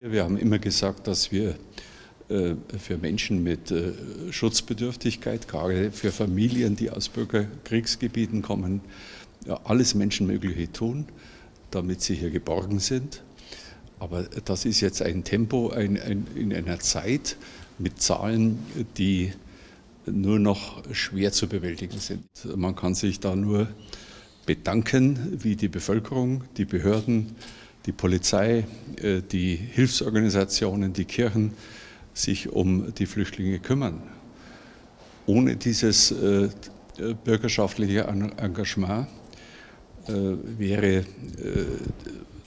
Wir haben immer gesagt, dass wir äh, für Menschen mit äh, Schutzbedürftigkeit, gerade für Familien, die aus Bürgerkriegsgebieten kommen, alles Menschenmögliche tun, damit sie hier geborgen sind. Aber das ist jetzt ein Tempo ein, ein, in einer Zeit mit Zahlen, die nur noch schwer zu bewältigen sind. Man kann sich da nur bedanken, wie die Bevölkerung, die Behörden, die Polizei, äh, die Hilfsorganisationen, die Kirchen sich um die Flüchtlinge kümmern. Ohne dieses äh, bürgerschaftliche Engagement äh, wäre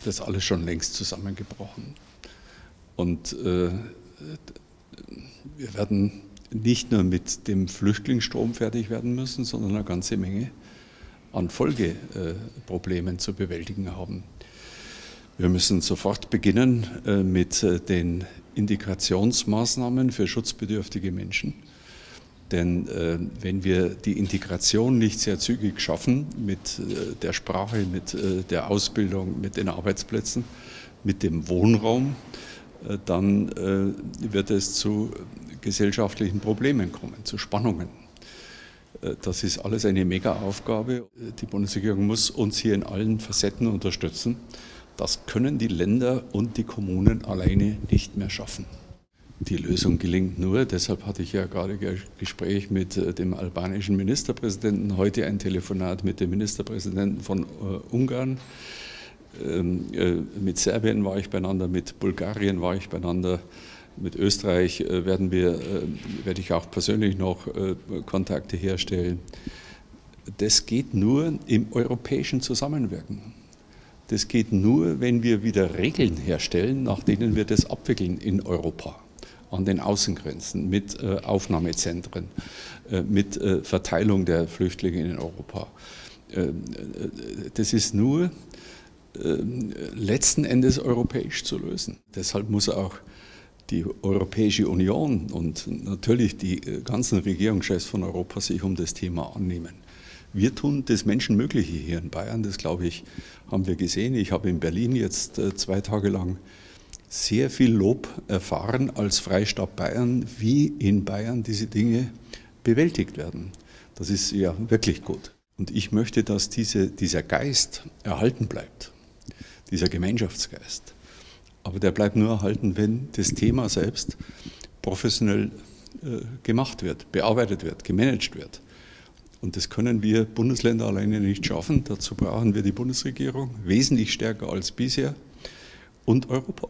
das alles schon längst zusammengebrochen. Und wir werden nicht nur mit dem Flüchtlingsstrom fertig werden müssen, sondern eine ganze Menge an Folgeproblemen zu bewältigen haben. Wir müssen sofort beginnen äh, mit äh, den Integrationsmaßnahmen für schutzbedürftige Menschen. Denn äh, wenn wir die Integration nicht sehr zügig schaffen mit der Sprache, mit der Ausbildung, mit den Arbeitsplätzen, mit dem Wohnraum, dann wird es zu gesellschaftlichen Problemen kommen, zu Spannungen. Das ist alles eine Mega-Aufgabe. Die Bundesregierung muss uns hier in allen Facetten unterstützen. Das können die Länder und die Kommunen alleine nicht mehr schaffen. Die Lösung gelingt nur, deshalb hatte ich ja gerade ein Gespräch mit äh, dem albanischen Ministerpräsidenten, heute ein Telefonat mit dem Ministerpräsidenten von äh, Ungarn. Ähm, äh, mit Serbien war ich beieinander, mit Bulgarien war ich beieinander, mit Österreich werden wir, werde ich auch persönlich noch Kontakte herstellen. Das geht nur im europäischen Zusammenwirken. Das geht nur, wenn wir wieder Regeln herstellen, nach denen wir das abwickeln in Europa an den Außengrenzen, mit äh, Aufnahmezentren, äh, mit äh, Verteilung der Flüchtlinge in Europa. Das ist nur letzten Endes europäisch zu lösen. Deshalb muss auch die Europäische Union und natürlich die ganzen Regierungschefs von Europa sich um das Thema annehmen. Wir tun das Menschenmögliche hier in Bayern, das glaube ich, haben wir gesehen. Ich habe in Berlin jetzt äh, zwei Tage lang sehr viel Lob erfahren als Freistaat Bayern, wie in Bayern diese Dinge bewältigt werden. Das ist ja wirklich gut. Und ich möchte, dass diese, dieser Geist erhalten bleibt, dieser Gemeinschaftsgeist. Aber der bleibt nur erhalten, wenn das Thema selbst professionell äh, gemacht wird, bearbeitet wird, gemanagt wird. Und das können wir Bundesländer alleine nicht schaffen. Dazu brauchen wir die Bundesregierung wesentlich stärker als bisher und Europa.